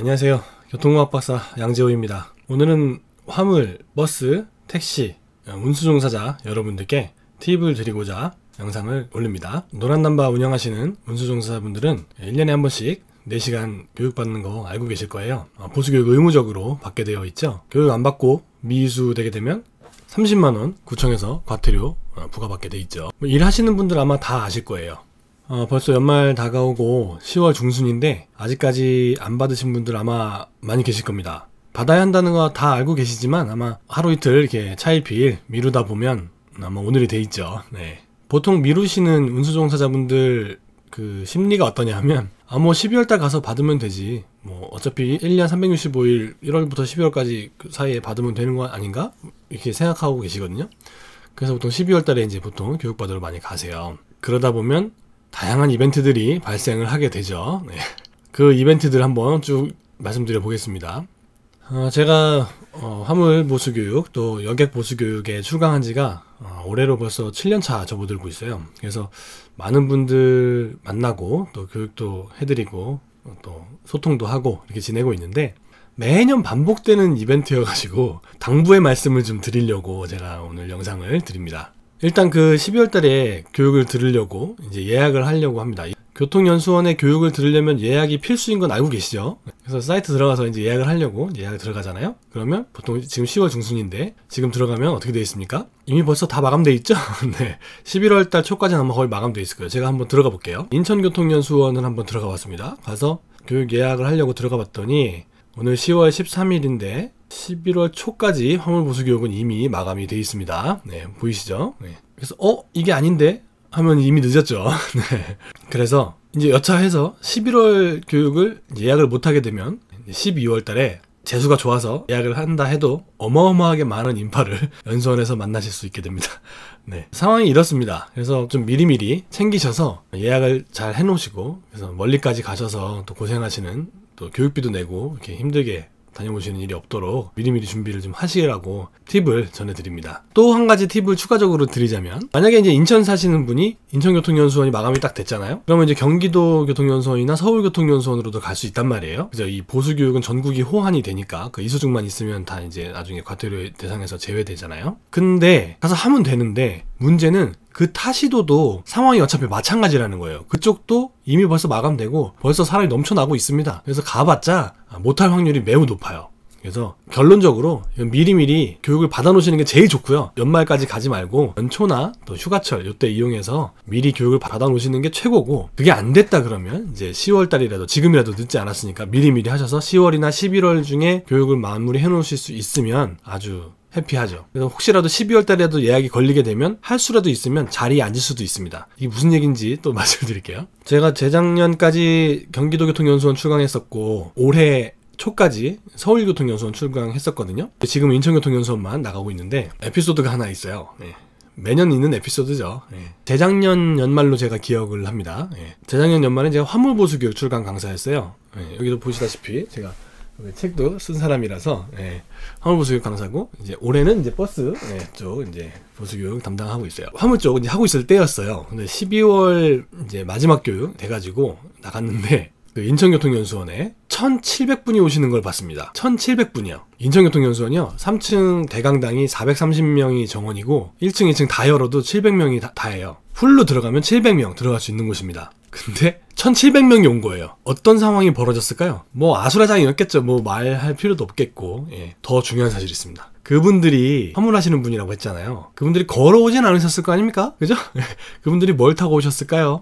안녕하세요. 교통공학 박사 양재호입니다. 오늘은 화물, 버스, 택시, 운수종사자 여러분들께 팁을 드리고자 영상을 올립니다. 노란남바 운영하시는 운수종사자분들은 1년에 한 번씩 4시간 교육받는 거 알고 계실 거예요. 어, 보수교육 의무적으로 받게 되어 있죠. 교육 안 받고 미수되게 되면 30만원 구청에서 과태료 어, 부과받게 돼 있죠. 뭐 일하시는 분들 아마 다 아실 거예요. 어, 벌써 연말 다가오고 10월 중순인데 아직까지 안 받으신 분들 아마 많이 계실 겁니다. 받아야 한다는 거 다 알고 계시지만 아마 하루 이틀 이렇게 차일피일 미루다 보면 아마 오늘이 돼 있죠. 네. 보통 미루시는 운수종사자분들 그 심리가 어떠냐 하면 아 뭐 12월 달 가서 받으면 되지. 뭐 어차피 1년 365일 1월부터 12월까지 그 사이에 받으면 되는 거 아닌가? 이렇게 생각하고 계시거든요. 그래서 보통 12월 달에 이제 보통 교육받으러 많이 가세요. 그러다 보면 다양한 이벤트들이 발생을 하게 되죠. 네. 그 이벤트들 한번 쭉 말씀드려 보겠습니다. 어, 제가 어, 화물 보수 교육 또 여객 보수 교육에 출강한 지가 어, 올해로 벌써 7년 차 접어들고 있어요. 그래서 많은 분들 만나고 또 교육도 해드리고 또 소통도 하고 이렇게 지내고 있는데 매년 반복되는 이벤트여가지고 당부의 말씀을 좀 드리려고 제가 오늘 영상을 드립니다. 일단 그 12월 달에 교육을 들으려고 이제 예약을 하려고 합니다. 교통연수원에 교육을 들으려면 예약이 필수인 건 알고 계시죠? 그래서 사이트 들어가서 이제 예약을 하려고 예약을 들어가잖아요? 그러면 보통 지금 10월 중순인데 지금 들어가면 어떻게 되어 있습니까? 이미 벌써 다 마감돼 있죠? 네. 11월 달 초까지는 아마 거의 마감돼 있을 거예요. 제가 한번 들어가 볼게요. 인천교통연수원을 한번 들어가 봤습니다. 가서 교육 예약을 하려고 들어가 봤더니 오늘 10월 13일인데 11월 초까지 화물 보수 교육은 이미 마감이 되어 있습니다. 네, 보이시죠? 네. 그래서 어 이게 아닌데 하면 이미 늦었죠. 네. 그래서 이제 여차해서 11월 교육을 예약을 못 하게 되면 12월 달에 재수가 좋아서 예약을 한다 해도 어마어마하게 많은 인파를 연수원에서 만나실 수 있게 됩니다. 네. 상황이 이렇습니다. 그래서 좀 미리미리 챙기셔서 예약을 잘 해놓으시고, 그래서 멀리까지 가셔서 또 고생하시는 또 교육비도 내고 이렇게 힘들게 다녀오시는 일이 없도록 미리미리 준비를 좀 하시라고 팁을 전해드립니다. 또 한 가지 팁을 추가적으로 드리자면 만약에 이제 인천 사시는 분이 인천교통연수원이 마감이 딱 됐잖아요. 그러면 이제 경기도 교통연수원이나 서울교통연수원으로도 갈 수 있단 말이에요. 그래서 이 보수 교육은 전국이 호환이 되니까 그 이수증만 있으면 다 이제 나중에 과태료 대상에서 제외되잖아요. 근데 가서 하면 되는데 문제는 그 타시도도 상황이 어차피 마찬가지라는 거예요. 그쪽도 이미 벌써 마감되고 벌써 사람이 넘쳐나고 있습니다. 그래서 가봤자 못할 확률이 매우 높아요. 그래서 결론적으로 미리미리 교육을 받아놓으시는 게 제일 좋고요. 연말까지 가지 말고 연초나 또 휴가철 이때 이용해서 미리 교육을 받아놓으시는 게 최고고 그게 안 됐다 그러면 이제 10월 달이라도 지금이라도 늦지 않았으니까 미리미리 하셔서 10월이나 11월 중에 교육을 마무리해 놓으실 수 있으면 아주 해피하죠. 그래서 혹시라도 12월 달에도 예약이 걸리게 되면 할 수라도 있으면 자리에 앉을 수도 있습니다. 이게 무슨 얘기인지 또 말씀드릴게요. 제가 재작년까지 경기도교통연수원 출강했었고 올해 초까지 서울교통연수원 출강했었거든요. 지금 인천교통연수원만 나가고 있는데 에피소드가 하나 있어요. 네. 매년 있는 에피소드죠. 예. 재작년 연말로 제가 기억을 합니다. 예. 재작년 연말에 제가 화물보수교육 출강 강사였어요. 예. 여기도 보시다시피 제가 책도 쓴 사람이라서 예, 화물 보수교육 강사고 이제 올해는 이제 버스 예, 쪽 이제 보수교육 담당하고 있어요. 화물 쪽 이제 하고 있을 때였어요. 근데 12월 이제 마지막 교육 돼가지고 나갔는데 그 인천교통연수원에 1,700분이 오시는 걸 봤습니다. 1,700분이요. 인천교통연수원이요. 3층 대강당이 430명이 정원이고 1층, 2층 다 열어도 700명이 다, 다예요. 풀로 들어가면 700명 들어갈 수 있는 곳입니다. 근데 1700명이 온 거예요. 어떤 상황이 벌어졌을까요? 뭐 아수라장이었겠죠. 뭐 말할 필요도 없겠고. 예. 더 중요한 사실이 있습니다. 그분들이 화물하시는 분이라고 했잖아요. 그분들이 걸어오진 않으셨을 거 아닙니까? 그죠? 그분들이 뭘 타고 오셨을까요?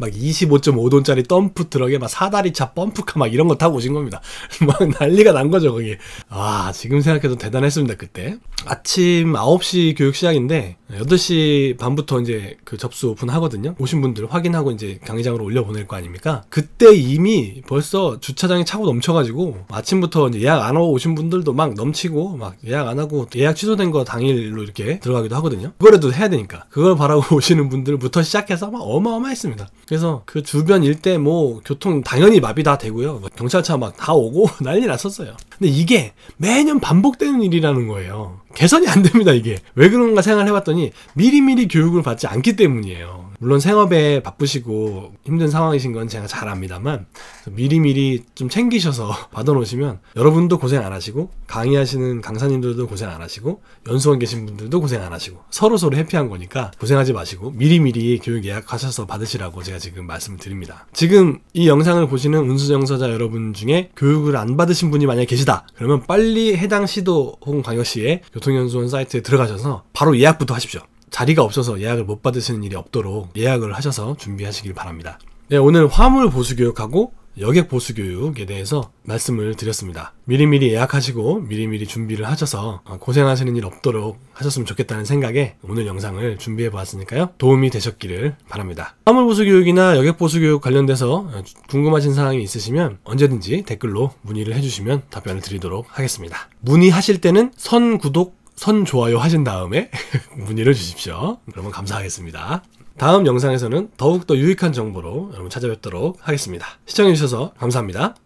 막 25.5돈짜리 덤프 트럭에 막 사다리차 펌프카 막 이런 거 타고 오신 겁니다. 막 난리가 난 거죠, 거기. 아, 지금 생각해도 대단했습니다, 그때. 아침 9시 교육 시작인데, 8시 반부터 이제 그 접수 오픈하거든요. 오신 분들 확인하고 이제 강의장으로 올려보낼 거 아닙니까? 그때 이미 벌써 주차장이 차고 넘쳐가지고, 아침부터 이제 예약 안 하고 오신 분들도 막 넘치고, 막 예약 안 하고, 예약 취소된 거 당일로 이렇게 들어가기도 하거든요. 그거라도 해야 되니까. 그걸 바라고 오시는 분들부터 시작해서 막 어마어마했습니다. 그래서 그 주변 일대 뭐 교통 당연히 마비 다 되고요. 뭐 경찰차 막 다 오고 난리 났었어요. 근데 이게 매년 반복되는 일이라는 거예요. 개선이 안 됩니다, 이게. 왜 그런가 생각을 해봤더니 미리미리 교육을 받지 않기 때문이에요. 물론 생업에 바쁘시고 힘든 상황이신 건 제가 잘 압니다만 미리미리 좀 챙기셔서 받아놓으시면 여러분도 고생 안 하시고 강의하시는 강사님들도 고생 안 하시고 연수원 계신 분들도 고생 안 하시고 서로 서로 해피한 거니까 고생하지 마시고 미리미리 교육 예약하셔서 받으시라고 제가 지금 말씀을 드립니다. 지금 이 영상을 보시는 운수정서자 여러분 중에 교육을 안 받으신 분이 만약 계시다 그러면 빨리 해당 시도 혹은 광역시의 교통연수원 사이트에 들어가셔서 바로 예약부터 하십시오. 자리가 없어서 예약을 못 받으시는 일이 없도록 예약을 하셔서 준비하시길 바랍니다. 네, 오늘 화물 보수 교육하고 여객 보수 교육에 대해서 말씀을 드렸습니다. 미리미리 예약하시고 미리미리 준비를 하셔서 고생하시는 일 없도록 하셨으면 좋겠다는 생각에 오늘 영상을 준비해 보았으니까요. 도움이 되셨기를 바랍니다. 화물 보수 교육이나 여객 보수 교육 관련돼서 궁금하신 사항이 있으시면 언제든지 댓글로 문의를 해주시면 답변을 드리도록 하겠습니다. 문의하실 때는 선 구독 선 좋아요 하신 다음에 문의를 주십시오. 그러면 감사하겠습니다. 다음 영상에서는 더욱더 유익한 정보로 여러분 찾아뵙도록 하겠습니다. 시청해주셔서 감사합니다.